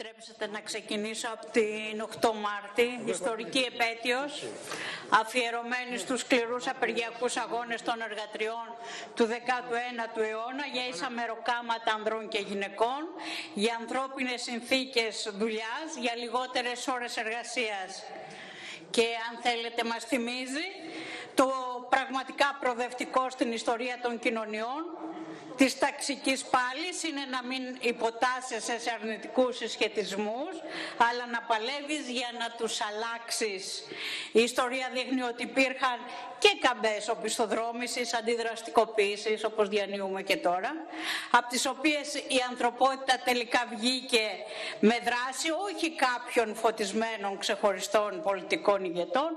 επιτρέψετε να ξεκινήσω από την 8 Μάρτη, ιστορική επέτειος, αφιερωμένη στους σκληρούς απεργιακούς αγώνες των εργατριών του 19ου αιώνα για ίσα μεροκάματα ανδρών και γυναικών, για ανθρώπινες συνθήκες δουλειάς, για λιγότερες ώρες εργασίας. Και αν θέλετε μας θυμίζει το πραγματικά προοδευτικό στην ιστορία των κοινωνιών, της ταξικής πάλης είναι να μην υποτάσσεσαι σε αρνητικούς συσχετισμούς, αλλά να παλεύεις για να τους αλλάξεις. Η ιστορία δείχνει ότι υπήρχαν και καμπές οπισθοδρόμησης, αντιδραστικοποίησης, όπως διανύουμε και τώρα, από τις οποίες η ανθρωπότητα τελικά βγήκε με δράση όχι κάποιων φωτισμένων ξεχωριστών πολιτικών ηγετών,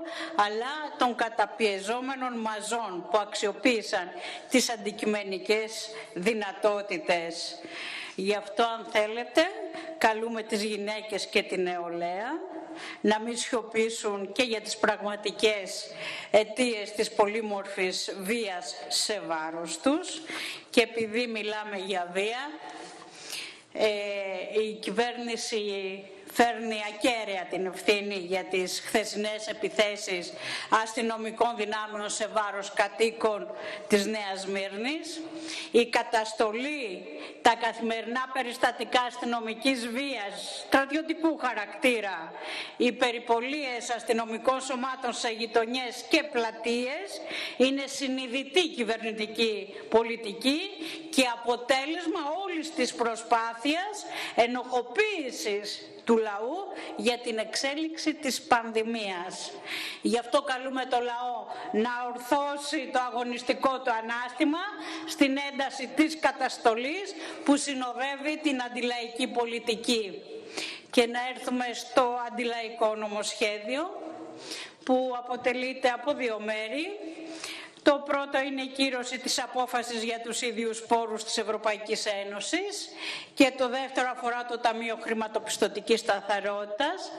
αλλά των καταπιεζόμενων μαζών που αξιοποίησαν τις αντικειμενικές δυνατότητες. Γι' αυτό αν θέλετε καλούμε τις γυναίκες και την νεολαία να μην σιωπήσουν και για τις πραγματικές αιτίες της πολύμορφης βίας σε βάρος τους και επειδή μιλάμε για βία ε, η κυβέρνηση φέρνει ακέραια την ευθύνη για τις χθεσινές επιθέσεις αστυνομικών δυνάμεων σε βάρος κατοίκων της Νέας Μύρνης, η καταστολή, τα καθημερινά περιστατικά αστυνομικής βίας, στρατιωτικού χαρακτήρα, οι περιπολίες αστυνομικών σωμάτων σε γειτονιές και πλατείες είναι συνειδητή κυβερνητική πολιτική και αποτέλεσμα όλης της προσπάθειας ενοχοποίησης του λαού για την εξέλιξη της πανδημίας. Γι' αυτό καλούμε το λαό να ορθώσει το αγωνιστικό του ανάστημα στην ένταση της καταστολής που συνοδεύει την αντιλαϊκή πολιτική. Και να έρθουμε στο αντιλαϊκό νομοσχέδιο που αποτελείται από δύο μέρη το πρώτο είναι η κύρωση της απόφασης για τους ίδιους πόρους της Ευρωπαϊκής Ένωσης και το δεύτερο αφορά το Ταμείο Χρηματοπιστωτικής Σταθερότητας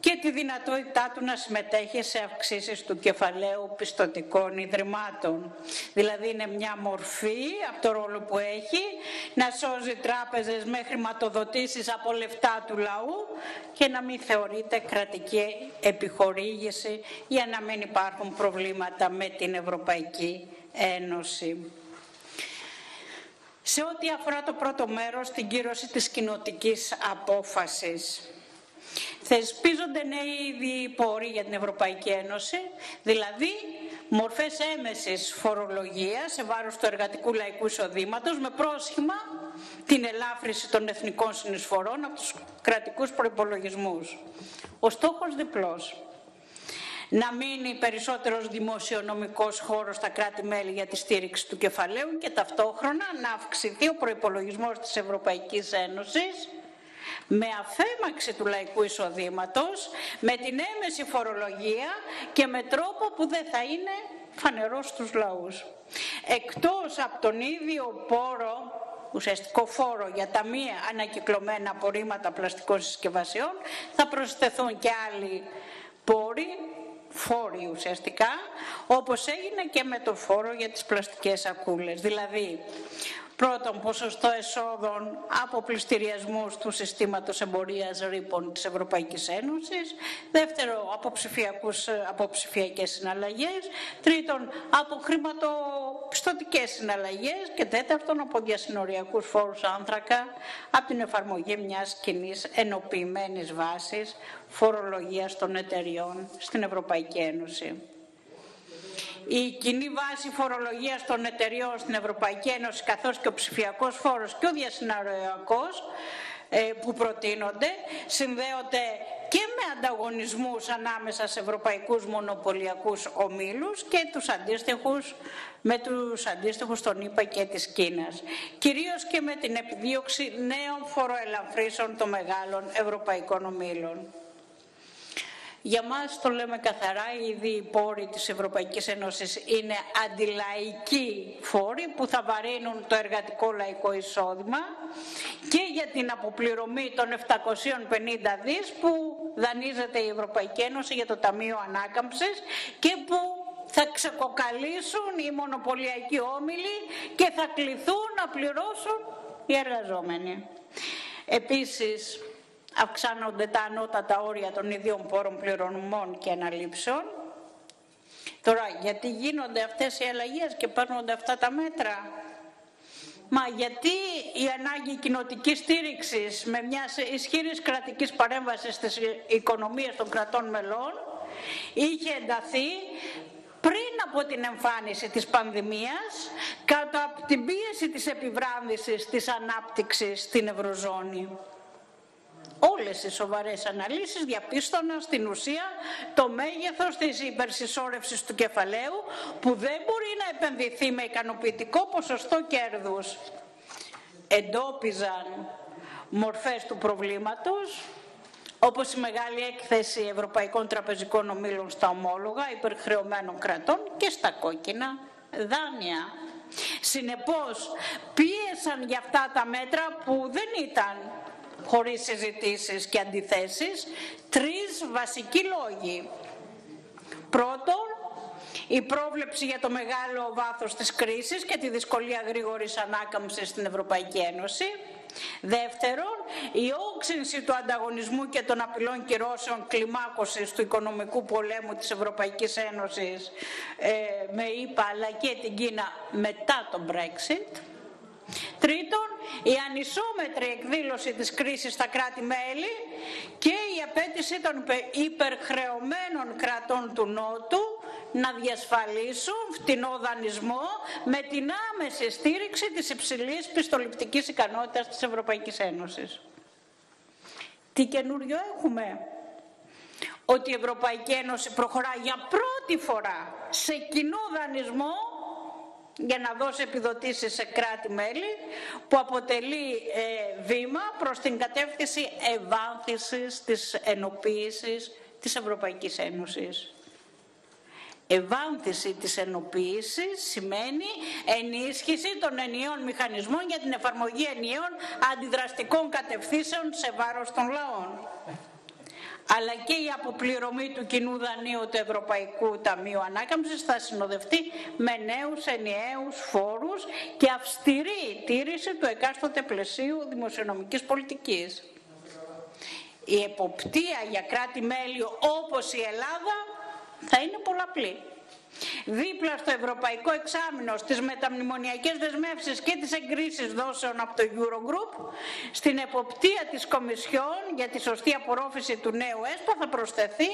και τη δυνατότητά του να συμμετέχει σε αυξήσεις του κεφαλαίου πιστωτικών ιδρυμάτων. Δηλαδή είναι μια μορφή από το ρόλο που έχει να σώζει τράπεζες με χρηματοδοτήσεις από λεφτά του λαού και να μην θεωρείται κρατική επιχορήγηση για να μην υπάρχουν προβλήματα με την Ευρωπαϊκή Ένωση. Σε ό,τι αφορά το πρώτο μέρος, την κύρωση της κοινοτικής απόφασης. Θεσπίζονται νέοι ήδη πόροι για την Ευρωπαϊκή Ένωση, δηλαδή μορφές έμεσης φορολογίας σε βάρος του εργατικού λαϊκού εισοδήματος με πρόσχημα την ελάφρυση των εθνικών συνεισφορών από τους κρατικούς προϋπολογισμούς. Ο στόχος διπλός. Να μείνει περισσότερος δημοσιονομικός χώρος στα κράτη-μέλη για τη στήριξη του κεφαλαίου και ταυτόχρονα να αυξηθεί ο προϋπολογισμός της Ευρωπαϊκής Ένωσης με αφέμαξη του λαϊκού εισοδήματος, με την έμεση φορολογία και με τρόπο που δεν θα είναι φανερός στους λαούς. Εκτός από τον ίδιο πόρο ουσιαστικό φόρο για τα μη ανακυκλωμένα απορρίμματα πλαστικών συσκευασιών θα προσθεθούν και άλλοι πόροι φόροι ουσιαστικά, όπως έγινε και με το φόρο για τις πλαστικές σακούλες. Δηλαδή, Πρώτον, ποσοστό εσόδων από πληστηριασμούς του συστήματος εμπορίας ρήπων της Ευρωπαϊκής Ένωσης. Δεύτερο, από, από ψηφιακές συναλλαγές. Τρίτον, από χρηματοπιστωτικές συναλλαγές. Και τέταρτον, από διασυνοριακούς φόρους άνθρακα, από την εφαρμογή μιας κοινής ενοποιημένης βάσης φορολογίας των εταιριών στην Ευρωπαϊκή Ένωση η κοινή βάση φορολογίας των εταιριών στην Ευρωπαϊκή Ένωση καθώς και ο ψηφιακός φόρος και ο διασυναριακός ε, που προτείνονται συνδέονται και με ανταγωνισμούς ανάμεσα σε ευρωπαϊκούς μονοπωλιακούς ομίλους και τους αντίστοιχους, με τους αντίστοιχους των ΗΠΑ και της Κίνας. Κυρίως και με την επιδίωξη νέων φοροελαφρύσεων των μεγάλων ευρωπαϊκών ομίλων. Για μας το λέμε καθαρά, ήδη οι πόροι της Ευρωπαϊκής Ένωσης είναι αντιλαϊκοί φόροι που θα βαρύνουν το εργατικό λαϊκό εισόδημα και για την αποπληρωμή των 750 δις που δανείζεται η Ευρωπαϊκή Ένωση για το Ταμείο Ανάκαμψης και που θα ξεκοκαλίσουν οι μονοπωλιακοί όμιλοι και θα κληθούν να πληρώσουν οι εργαζόμενοι. Επίσης, αυξάνονται τα ανώτατα όρια των ιδίων πόρων πληρωμών και αναλήψεων. Τώρα, γιατί γίνονται αυτές οι αλλαγές και παίρνονται αυτά τα μέτρα; Μα γιατί η ανάγκη κοινοτικής στήριξης με μια ισχυρή κρατικής παρέμβασης στις οικονομίες των κρατών μελών είχε ενταθεί πριν από την εμφάνιση της πανδημίας κατά την πίεση της επιβράδυσης της ανάπτυξης στην Ευρωζώνη. Όλες οι σοβαρές αναλύσεις διαπίστωναν στην ουσία το μέγεθος της υπερσυσσόρευσης του κεφαλαίου που δεν μπορεί να επενδυθεί με ικανοποιητικό ποσοστό κέρδους. Εντόπιζαν μορφές του προβλήματος όπως η μεγάλη έκθεση Ευρωπαϊκών Τραπεζικών Ομίλων στα ομόλογα υπερχρεωμένων κρατών και στα κόκκινα δάνεια. Συνεπώς πίεσαν για αυτά τα μέτρα που δεν ήταν χωρίς συζητήσεις και αντιθέσεις τρεις βασικοί λόγοι. Πρώτον, η πρόβλεψη για το μεγάλο βάθος της κρίσης και τη δυσκολία γρήγορης ανάκαμψης στην Ευρωπαϊκή Ένωση. Δεύτερον, η όξυνση του ανταγωνισμού και των απειλών κυρώσεων κλιμάκωσης του οικονομικού πολέμου της Ευρωπαϊκής Ένωσης ε, με ΙΠΑ αλλά και την Κίνα μετά τον Brexit. Τρίτον, η ανισόμετρη εκδήλωση της κρίσης στα κράτη-μέλη και η απέτηση των υπερχρεωμένων κρατών του Νότου να διασφαλίσουν φτηνό δανεισμό με την άμεση στήριξη της υψηλής πιστοληπτικής ικανότητας της Ευρωπαϊκής Ένωσης. Τι καινούριο έχουμε; Ότι η Ευρωπαϊκή Ένωση προχωρά για πρώτη φορά σε κοινό δανεισμό για να δώσει επιδοτήσεις σε κράτη-μέλη που αποτελεί ε, βήμα προς την κατεύθυνση ευάνθησης της ενοποίησης της Ευρωπαϊκής Ένωσης. Ευάνθηση της ενοποίησης σημαίνει ενίσχυση των ενιαίων μηχανισμών για την εφαρμογή ενιαίων αντιδραστικών κατευθύνσεων σε βάρος των λαών αλλά και η αποπληρωμή του κοινού δανείου του Ευρωπαϊκού Ταμείου Ανάκαμψης θα συνοδευτεί με νέους ενιαίους φόρους και αυστηρή τήρηση του εκάστοτε πλαισίου δημοσιονομικής πολιτικής. Η εποπτεία για κράτη-μέλη όπως η Ελλάδα θα είναι πολλαπλή δίπλα στο Ευρωπαϊκό Εξάμεινο, στις μεταμνημονιακές δεσμεύσεις και τις εγκρίσεις δόσεων από το Eurogroup, στην εποπτεία της Κομισιόν για τη σωστή απορρόφηση του νέου ΕΣΠΑ θα προσθεθεί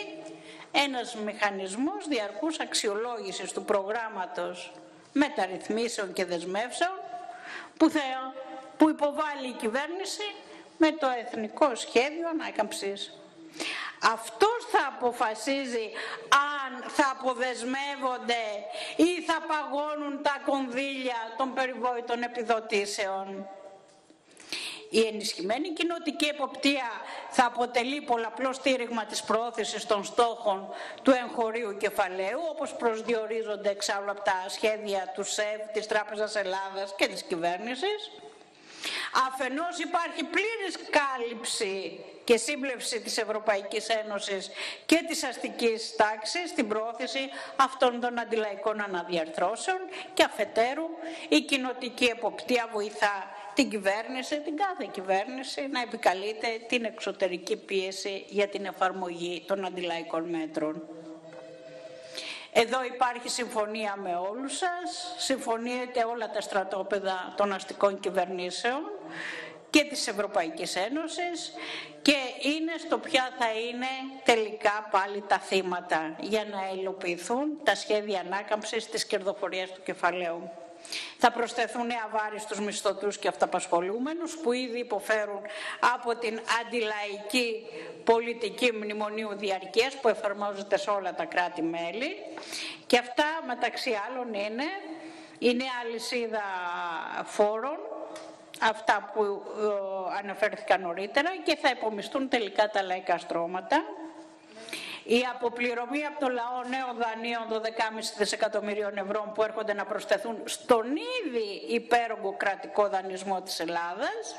ένας μηχανισμός διαρκούς αξιολόγησης του προγράμματος μεταρρυθμίσεων και δεσμεύσεων που, θα, που υποβάλλει η κυβέρνηση με το Εθνικό Σχέδιο Ανάκαμψης. Αυτός θα αποφασίζει αν θα αποδεσμεύονται ή θα παγώνουν τα κονδύλια των περιβόητων επιδοτήσεων. Η ενισχυμένη κοινοτική εποπτεία θα αποτελεί πολλαπλό στήριγμα της προώθησης των στόχων του εγχωρίου κεφαλαίου, όπως προσδιορίζονται εξάλλου από τα σχέδια του ΣΕΒ, της Τράπεζας Ελλάδας και της κυβέρνησης. Αφενός υπάρχει πλήρης κάλυψη και σύμπλευση της Ευρωπαϊκής Ένωσης και της αστικής τάξης στην πρόθεση αυτών των αντιλαϊκών αναδιαρθρώσεων και αφετέρου η κοινοτική εποπτεία βοηθά την κυβέρνηση, την κάθε κυβέρνηση να επικαλείται την εξωτερική πίεση για την εφαρμογή των αντιλαϊκών μέτρων. Εδώ υπάρχει συμφωνία με όλους σας, συμφωνείτε όλα τα στρατόπεδα των αστικών κυβερνήσεων και της Ευρωπαϊκής Ένωσης και είναι στο ποια θα είναι τελικά πάλι τα θύματα για να υλοποιηθούν τα σχέδια ανάκαμψης της κερδοφορίας του κεφαλαίου. Θα προσθεθούν αβάρι στους μισθωτούς και αυταπασχολούμενους που ήδη υποφέρουν από την αντιλαϊκή πολιτική μνημονίου διαρκείας που εφαρμόζεται σε όλα τα κράτη-μέλη και αυτά μεταξύ άλλων είναι η νέα αλυσίδα φόρων αυτά που ε, αναφέρθηκαν νωρίτερα και θα υπομιστούν τελικά τα λαϊκά στρώματα. Η αποπληρωμή από το λαό νέων δανείων 12,5 δισεκατομμυρίων ευρώ που έρχονται να προσθεθούν στον ήδη υπέρογκο κρατικό δανεισμό της Ελλάδας.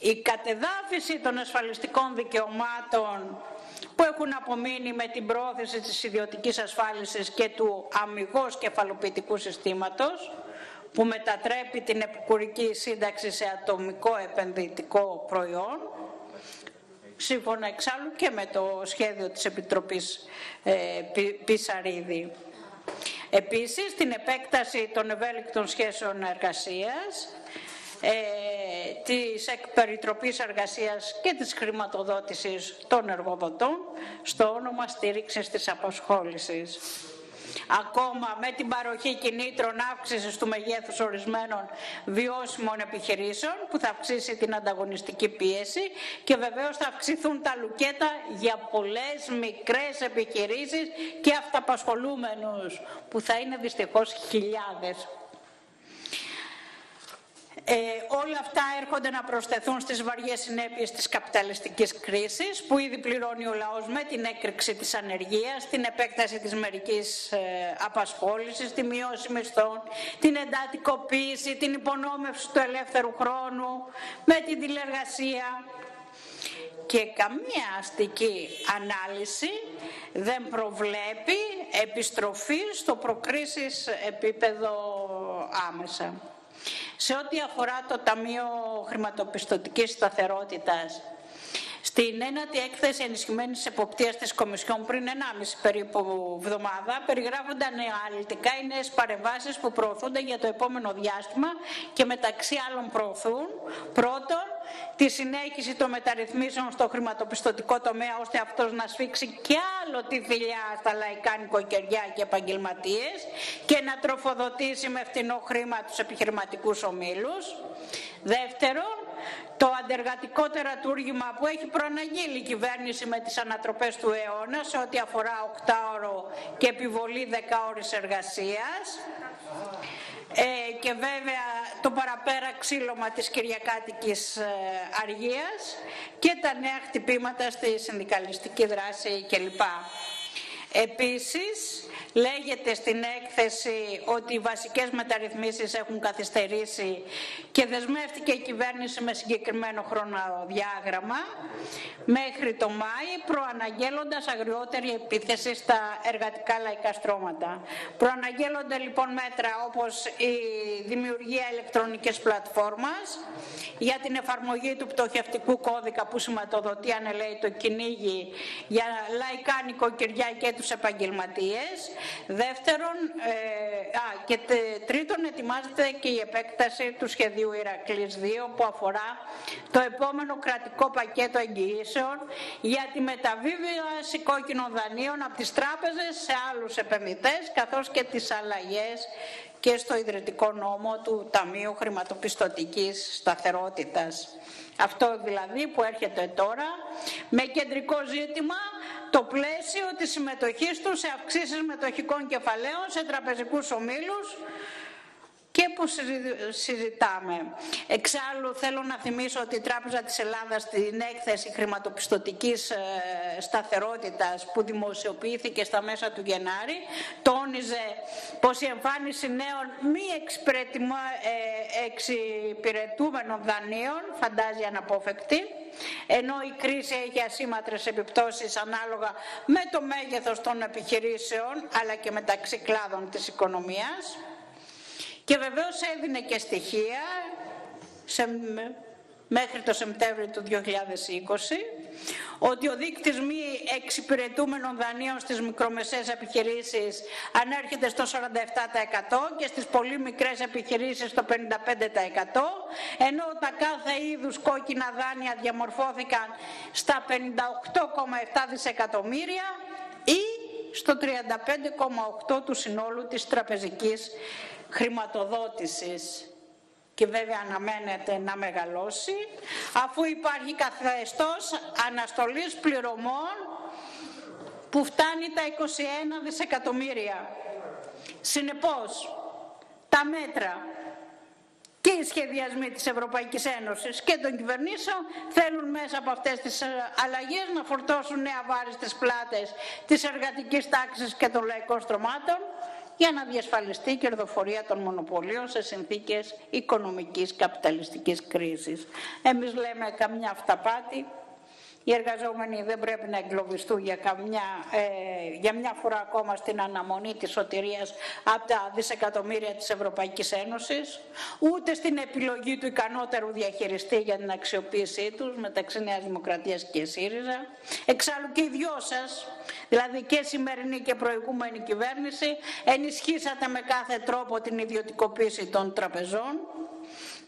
Η κατεδάφιση των ασφαλιστικών δικαιωμάτων που έχουν απομείνει με την πρόθεση της ιδιωτικής ασφάλισης και του αμυγός κεφαλοποιητικού συστήματος που μετατρέπει την επικουρική σύνταξη σε ατομικό επενδυτικό προϊόν, σύμφωνα εξάλλου και με το σχέδιο της Επιτροπής ε, Πισαρίδη. Επίσης, την επέκταση των ευέλικτων σχέσεων εργασίας, ε, της εκπεριτροπής εργασίας και της χρηματοδότησης των εργοδοτών στο όνομα στήριξης της απασχόλησης. Ακόμα με την παροχή κινήτρων αύξησης του μεγέθους ορισμένων βιώσιμων επιχειρήσεων που θα αυξήσει την ανταγωνιστική πίεση και βεβαίως θα αυξηθούν τα λουκέτα για πολλές μικρές επιχειρήσεις και αυταπασχολούμενους που θα είναι δυστυχώς χιλιάδες. Ε, όλα αυτά έρχονται να προσθεθούν στις βαριές συνέπειες της καπιταλιστικής κρίσης που ήδη πληρώνει ο λαός με την έκρηξη της ανεργίας, την επέκταση της μερικής ε, απασχόλησης, τη μειώση μισθών, την εντατικοποίηση, την υπονόμευση του ελεύθερου χρόνου, με την τηλεργασία και καμία αστική ανάλυση δεν προβλέπει επιστροφή στο προκρίσεις επίπεδο άμεσα. Σε ό,τι αφορά το Ταμείο Χρηματοπιστωτικής Σταθερότητας, στην ένατη έκθεση ενισχυμένης εποπτείας της Κομισιόν πριν 1,5 περίπου εβδομάδα περιγράφονταν αναλυτικά οι νέες παρεμβάσεις που προωθούνται για το επόμενο διάστημα και μεταξύ άλλων προωθούν πρώτον τη συνέχιση των μεταρρυθμίσεων στο χρηματοπιστωτικό τομέα ώστε αυτός να σφίξει κι άλλο τη δουλειά στα λαϊκά νοικοκυριά και επαγγελματίες και να τροφοδοτήσει με φτηνό χρήμα τους επιχειρηματικούς ομίλους. Δεύτερον, το αντεργατικό τερατούργημα που έχει προαναγγείλει η κυβέρνηση με τις ανατροπές του αιώνα σε ό,τι αφορά οκτάωρο και επιβολή δεκάωρης εργασίας ε, και βέβαια το παραπέρα ξύλωμα της Κυριακάτικης ε, Αργίας και τα νέα χτυπήματα στη συνδικαλιστική δράση κλπ. Επίσης, λέγεται στην έκθεση ότι οι βασικές μεταρρυθμίσεις έχουν καθυστερήσει και δεσμεύτηκε η κυβέρνηση με συγκεκριμένο χρονοδιάγραμμα μέχρι το Μάη, προαναγγέλλοντας αγριότερη επίθεση στα εργατικά λαϊκά στρώματα. Προαναγγέλλονται λοιπόν μέτρα όπως η δημιουργία ηλεκτρονικής πλατφόρμας για την εφαρμογή του πτωχευτικού κώδικα που σηματοδοτεί, αν το κυνήγι για λαϊκά νοικοκυριά και τους επαγγελματίες. Δεύτερον, ε, α, και τρίτον, ετοιμάζεται και η επέκταση του σχεδίου Ηρακλής 2 που αφορά το επόμενο κρατικό πακέτο εγγυήσεων για τη μεταβίβαση κόκκινων δανείων από τις τράπεζες σε άλλους επενδυτές καθώς και τις αλλαγές και στο ιδρυτικό νόμο του Ταμείου Χρηματοπιστωτικής Σταθερότητας. Αυτό δηλαδή που έρχεται τώρα με κεντρικό ζήτημα το πλαίσιο της συμμετοχής τους σε αυξήσεις μετοχικών κεφαλαίων σε τραπεζικούς ομίλους και που συζητάμε. Εξάλλου θέλω να θυμίσω ότι η Τράπεζα της Ελλάδας στην έκθεση χρηματοπιστωτικής ε, σταθερότητας που δημοσιοποιήθηκε στα μέσα του Γενάρη τόνιζε πως η εμφάνιση νέων μη ε, εξυπηρετούμενων δανείων φαντάζει αναπόφευκτη ενώ η κρίση έχει ασύμματρες επιπτώσεις ανάλογα με το μέγεθος των επιχειρήσεων αλλά και μεταξύ κλάδων της οικονομίας και βεβαίως έδινε και στοιχεία σε, μέχρι το Σεπτέμβριο του 2020 ότι ο δείκτης μη εξυπηρετούμενων δανείων στις μικρομεσαίες επιχειρήσεις ανέρχεται στο 47% και στις πολύ μικρές επιχειρήσεις στο 55% ενώ τα κάθε είδους κόκκινα δάνεια διαμορφώθηκαν στα 58,7 δισεκατομμύρια ή στο 35,8 του συνόλου της τραπεζικής χρηματοδότησης και βέβαια αναμένεται να μεγαλώσει αφού υπάρχει καθεστώς αναστολής πληρωμών που φτάνει τα 21 δισεκατομμύρια. Συνεπώς, τα μέτρα και οι σχεδιασμοί της Ευρωπαϊκής Ένωσης και των κυβερνήσεων θέλουν μέσα από αυτές τις αλλαγές να φορτώσουν νέα βάρη στις πλάτες της εργατικής τάξης και των λαϊκών στρωμάτων για να διασφαλιστεί η κερδοφορία των μονοπωλίων σε συνθήκες οικονομικής καπιταλιστικής κρίσης. Εμείς λέμε καμιά αυταπάτη Οι εργαζόμενοι δεν πρέπει να εγκλωβιστούν για, καμιά, ε, για μια φορά ακόμα στην αναμονή της σωτηρίας από τα δισεκατομμύρια της Ευρωπαϊκής Ένωσης, ούτε στην επιλογή του ικανότερου διαχειριστή για την αξιοποίησή τους μεταξύ Νέας Δημοκρατίας και ΣΥΡΙΖΑ. Εξάλλου και οι δυο σας, δηλαδή και σημερινή και προηγούμενη κυβέρνηση, ενισχύσατε με κάθε τρόπο την ιδιωτικοποίηση των τραπεζών,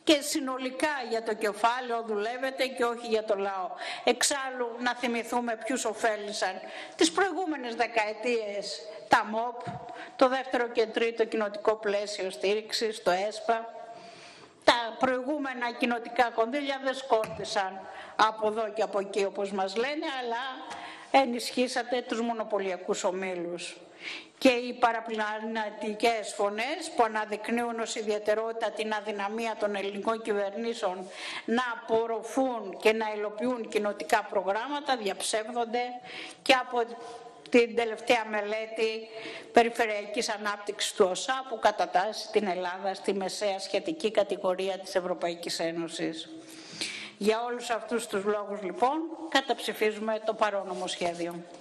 και συνολικά για το κεφάλαιο δουλεύετε και όχι για το λαό. Εξάλλου να θυμηθούμε ποιους ωφέλησαν τις προηγούμενες δεκαετίες τα ΜΟΠ, το δεύτερο και τρίτο κοινοτικό πλαίσιο στήριξης, το ΕΣΠΑ. Τα προηγούμενα κοινοτικά κονδύλια δεν σκόρτισαν από εδώ και από εκεί όπως μας λένε, αλλά ενισχύσατε τους μονοπωλιακούς ομίλους και οι παραπλανητικές φωνές που αναδεικνύουν ως ιδιαιτερότητα την αδυναμία των ελληνικών κυβερνήσεων να απορροφούν και να υλοποιούν κοινοτικά προγράμματα διαψεύδονται και από την τελευταία μελέτη περιφερειακής ανάπτυξης του ΟΣΑ που κατατάσσει την Ελλάδα στη μεσαία σχετική κατηγορία της Ευρωπαϊκής Ένωσης. Για όλους αυτούς τους λόγους λοιπόν καταψηφίζουμε το παρόνομο σχέδιο.